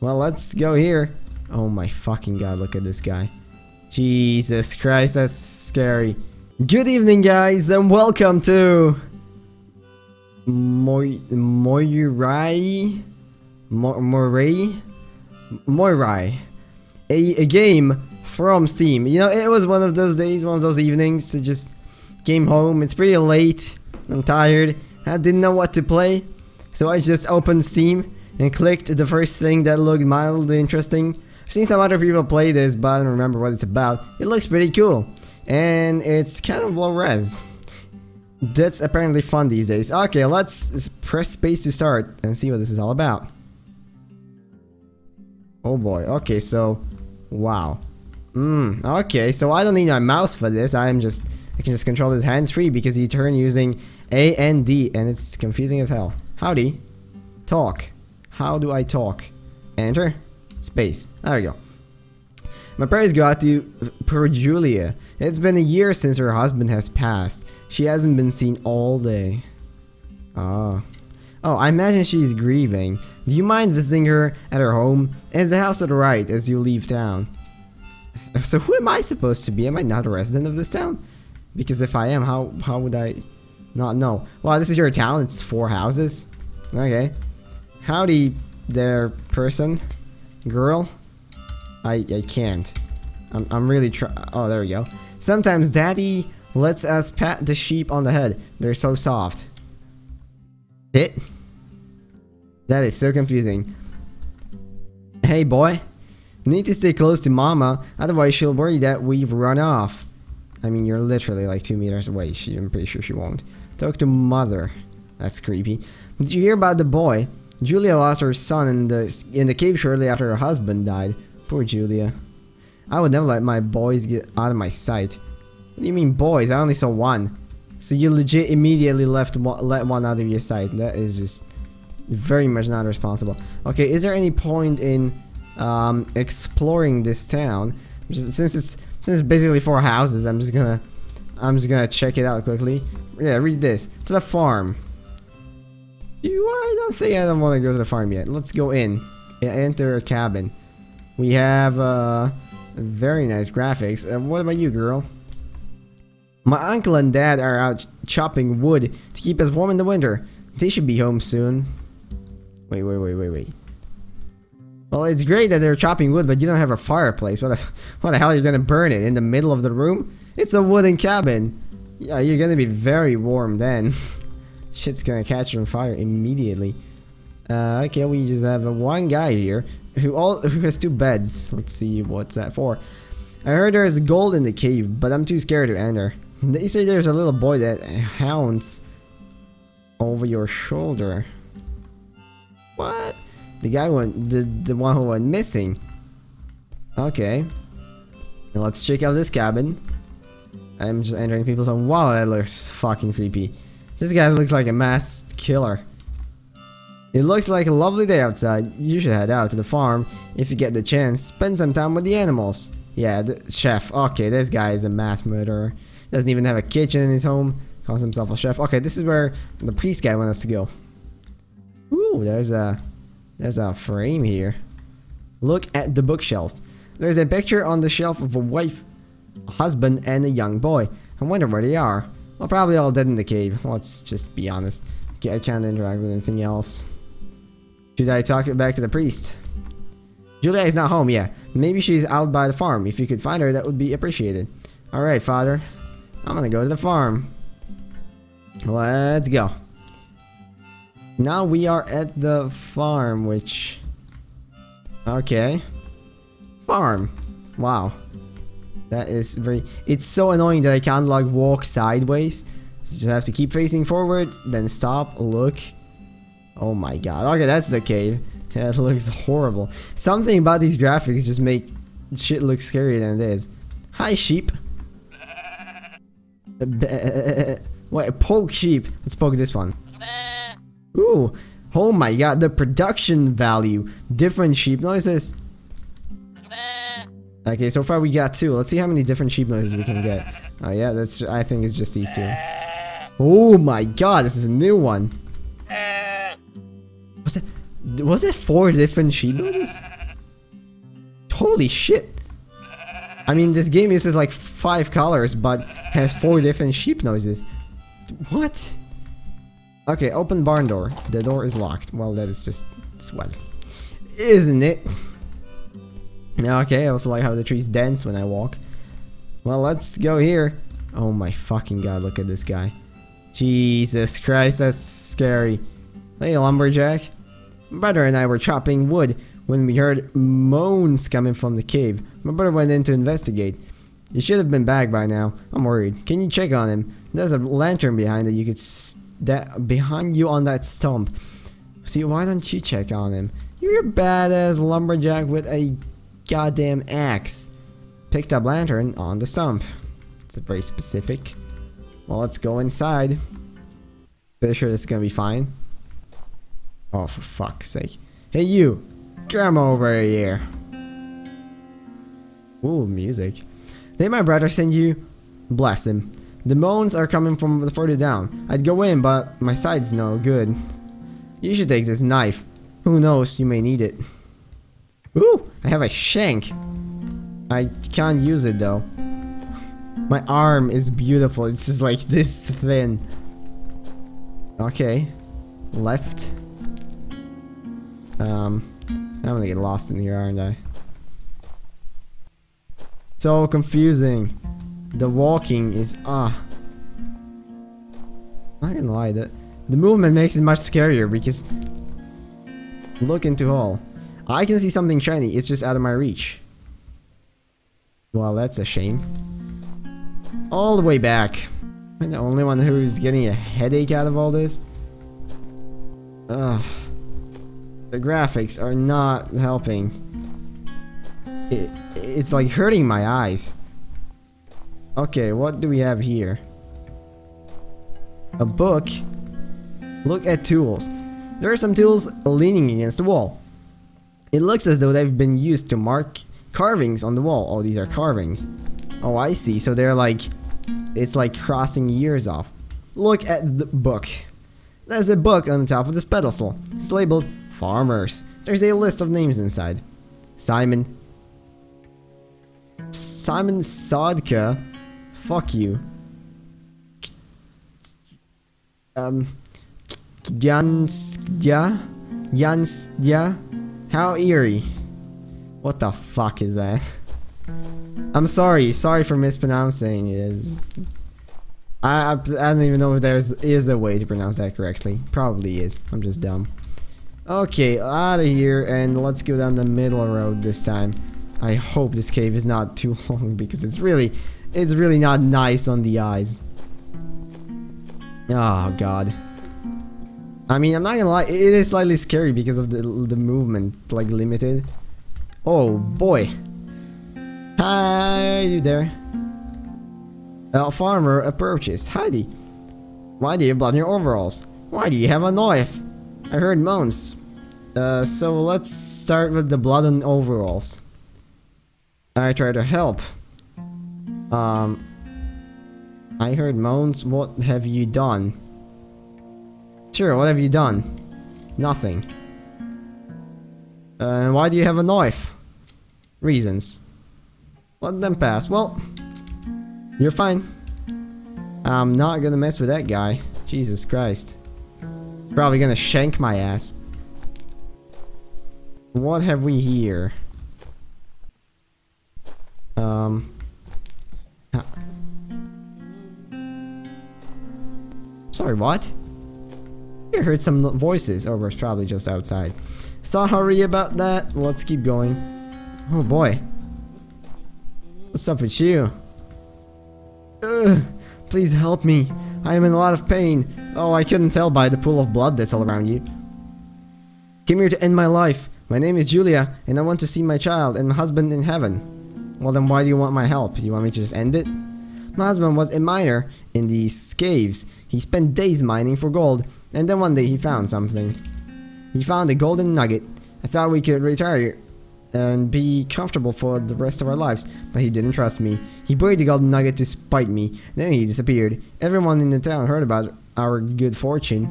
Well, let's go here. Oh my fucking god, look at this guy. Jesus Christ, that's scary. Good evening, guys, and welcome to Moi Moirai Mo Moray Moirai, a, a game from Steam. You know, it was one of those days, one of those evenings to just came home. It's pretty late. I'm tired. I didn't know what to play, so I just opened Steam and clicked the first thing that looked mildly interesting. I've seen some other people play this, but I don't remember what it's about. It looks pretty cool, and it's kind of low res. That's apparently fun these days. Okay, let's press space to start and see what this is all about. Oh boy, okay, so, wow. Hmm, okay, so I don't need my mouse for this, I'm just, I can just control this hands-free because you turn using A and D, and it's confusing as hell. Howdy. Talk. How do I talk? Enter. Space. There we go. My prayers go out to poor Julia. It's been a year since her husband has passed. She hasn't been seen all day. Ah. Oh, I imagine she's grieving. Do you mind visiting her at her home? It's the house to the right as you leave town. So who am I supposed to be? Am I not a resident of this town? Because if I am, how how would I not know? Well, this is your town. It's four houses. Okay. Howdy there, person. Girl. I, I can't. I'm, I'm really try- Oh, there we go. Sometimes daddy lets us pat the sheep on the head. They're so soft. It? That is so confusing. Hey boy. Need to stay close to mama, otherwise she'll worry that we've run off. I mean, you're literally like two meters away. She, I'm pretty sure she won't. Talk to mother. That's creepy. Did you hear about the boy? Julia lost her son in the in the cave shortly after her husband died. Poor Julia. I would never let my boys get out of my sight. What do you mean boys? I only saw one. So you legit immediately left one, let one out of your sight. That is just very much not responsible. Okay, is there any point in um, exploring this town? Since it's since it's basically four houses, I'm just gonna I'm just gonna check it out quickly. Yeah, read this. To the farm. You, I don't think I don't want to go to the farm yet. Let's go in. Enter a cabin. We have uh, very nice graphics. Uh, what about you, girl? My uncle and dad are out chopping wood to keep us warm in the winter. They should be home soon. Wait, wait, wait, wait, wait. Well, it's great that they're chopping wood, but you don't have a fireplace. What the, what the hell are you gonna burn it in the middle of the room? It's a wooden cabin. Yeah, you're gonna be very warm then. Shit's gonna catch on fire immediately. Uh, okay, we just have one guy here who all who has two beds. Let's see what's that for. I heard there's gold in the cave, but I'm too scared to enter. They say there's a little boy that hounds over your shoulder. What? The guy went the the one who went missing. Okay. Let's check out this cabin. I'm just entering people's home. Wow, that looks fucking creepy. This guy looks like a mass killer. It looks like a lovely day outside. You should head out to the farm if you get the chance. Spend some time with the animals. Yeah, the chef. Okay, this guy is a mass murderer. Doesn't even have a kitchen in his home. Calls himself a chef. Okay, this is where the priest guy wants us to go. Ooh, there's a there's a frame here. Look at the bookshelf. There's a picture on the shelf of a wife, a husband, and a young boy. I wonder where they are. Well, probably all dead in the cave. Let's just be honest. I can't interact with anything else. Should I talk back to the priest? Julia is not home yeah. Maybe she's out by the farm. If you could find her, that would be appreciated. Alright, father. I'm gonna go to the farm. Let's go. Now we are at the farm, which... Okay. Farm. Wow. That is very... It's so annoying that I can't like walk sideways. So just have to keep facing forward, then stop, look. Oh my god. Okay, that's the cave. That looks horrible. Something about these graphics just make shit look scarier than it is. Hi, sheep. Wait, poke sheep. Let's poke this one. Ooh. Oh my god, the production value. Different sheep noises. Okay, so far we got two. Let's see how many different sheep noises we can get. Oh yeah, that's. I think it's just these two. Oh my god, this is a new one. Was it Was it four different sheep noises? Holy shit! I mean, this game uses like five colors, but has four different sheep noises. What? Okay, open barn door. The door is locked. Well, that is just swell. Isn't it? Okay, I also like how the trees dance when I walk. Well, let's go here. Oh my fucking god, look at this guy. Jesus Christ, that's scary. Hey, lumberjack. My brother and I were chopping wood when we heard moans coming from the cave. My brother went in to investigate. He should have been back by now. I'm worried. Can you check on him? There's a lantern behind it. You could that behind you on that stump. See, why don't you check on him? You're a badass lumberjack with a goddamn axe. Picked up lantern on the stump. It's a very specific. Well, let's go inside. Pretty sure this is gonna be fine. Oh, for fuck's sake. Hey, you! Come over here. Ooh, music. Did my brother send you? Bless him. The moans are coming from the further down. I'd go in, but my side's no good. You should take this knife. Who knows, you may need it. Ooh, I have a shank. I can't use it though. My arm is beautiful. It's just like this thin. Okay. Left. Um, I'm gonna get lost in here, aren't I? So confusing. The walking is ah. Not gonna lie, the the movement makes it much scarier because look into all. I can see something shiny. It's just out of my reach. Well, that's a shame. All the way back. I'm the only one who's getting a headache out of all this? Ugh. The graphics are not helping. It, it's like hurting my eyes. Okay, what do we have here? A book. Look at tools. There are some tools leaning against the wall. It looks as though they've been used to mark carvings on the wall. Oh, these are carvings. Oh, I see. So they're like, it's like crossing years off. Look at the book. There's a book on the top of this pedestal. It's labeled Farmers. There's a list of names inside. Simon. Simon Sodka. Fuck you. Um. Janskja. Janskja. How eerie. What the fuck is that? I'm sorry. Sorry for mispronouncing it. I, I, I don't even know if there's is a way to pronounce that correctly. Probably is. I'm just dumb. Okay, out of here and let's go down the middle road this time. I hope this cave is not too long because it's really, it's really not nice on the eyes. Oh god. I mean, I'm not gonna lie, it is slightly scary because of the, the movement, like limited. Oh boy. Hi, you there? A farmer approaches. Heidi, why do you blood your overalls? Why do you have a knife? I heard moans. Uh, so let's start with the blood and overalls. I try to help. Um, I heard moans. What have you done? Sure, what have you done? Nothing. Uh, why do you have a knife? Reasons. Let them pass. Well, you're fine. I'm not gonna mess with that guy. Jesus Christ. He's probably gonna shank my ass. What have we here? Um. Sorry, what? I heard some voices. Oh, we're probably just outside. Sorry about that. Let's keep going. Oh boy. What's up with you? Ugh, please help me. I am in a lot of pain. Oh, I couldn't tell by the pool of blood that's all around you. Came here to end my life. My name is Julia, and I want to see my child and my husband in heaven. Well, then why do you want my help? You want me to just end it? My husband was a miner in these caves. He spent days mining for gold, and then one day he found something. He found a golden nugget. I thought we could retire and be comfortable for the rest of our lives, but he didn't trust me. He buried the golden nugget to spite me, then he disappeared. Everyone in the town heard about our good fortune.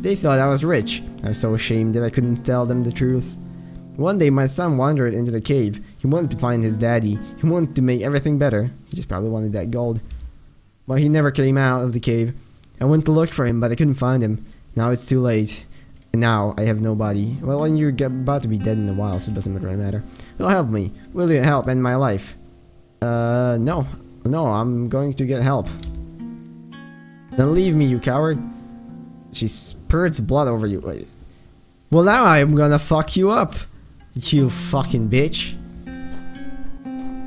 They thought I was rich. I was so ashamed that I couldn't tell them the truth. One day, my son wandered into the cave. He wanted to find his daddy. He wanted to make everything better. He just probably wanted that gold. But he never came out of the cave. I went to look for him, but I couldn't find him. Now it's too late. And now I have nobody. Well, and you're about to be dead in a while, so it doesn't really matter. Will help me. Will you help end my life? Uh, no. No, I'm going to get help. Then leave me, you coward. She spurts blood over you. Well, now I'm gonna fuck you up. You fucking bitch.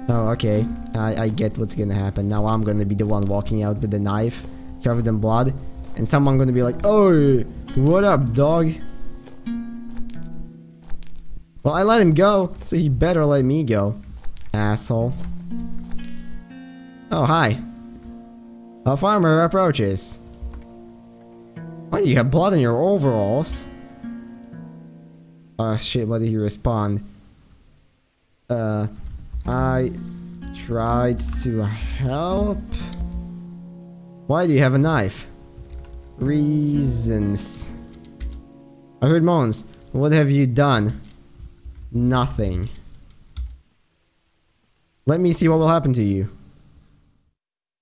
Oh, okay. I, I get what's gonna happen. Now I'm gonna be the one walking out with the knife covered in blood. And someone gonna be like, Oh, what up, dog? Well, I let him go, so he better let me go. Asshole. Oh, hi. A farmer approaches. Why do you have blood in your overalls? Oh shit, what did he respond? Uh, I tried to help? Why do you have a knife? Reasons. I heard moans. What have you done? Nothing. Let me see what will happen to you.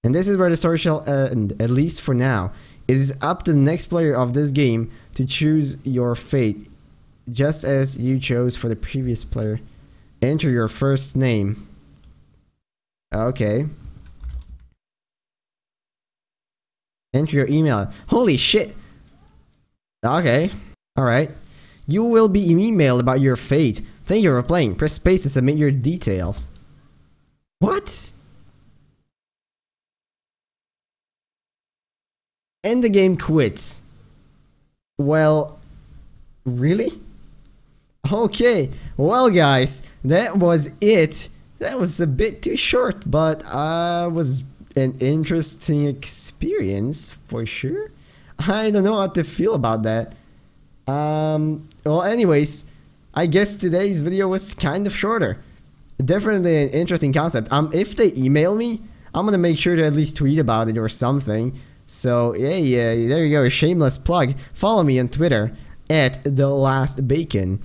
And this is where the story shall end, at least for now. It is up to the next player of this game to choose your fate, just as you chose for the previous player. Enter your first name. Okay. Enter your email. Holy shit! Okay. Alright. You will be emailed about your fate. Thank you for playing. Press space to submit your details. What? And the game quits. Well, really? Okay, well guys, that was it. That was a bit too short, but I was an interesting experience for sure. I don't know how to feel about that. Um well anyways, I guess today's video was kind of shorter. Definitely an interesting concept. Um if they email me, I'm gonna make sure to at least tweet about it or something. So yeah, yeah, there you go, a shameless plug. Follow me on Twitter at the last bacon.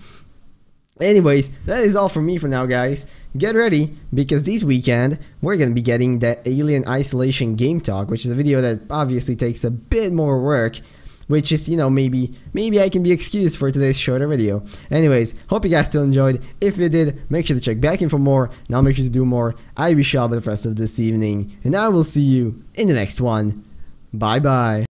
Anyways, that is all from me for now, guys. Get ready because this weekend we're gonna be getting the Alien Isolation game talk, which is a video that obviously takes a bit more work. Which is, you know, maybe maybe I can be excused for today's shorter video. Anyways, hope you guys still enjoyed. If you did, make sure to check back in for more. Now make sure to do more. I wish you all the rest of this evening, and I will see you in the next one. Bye bye.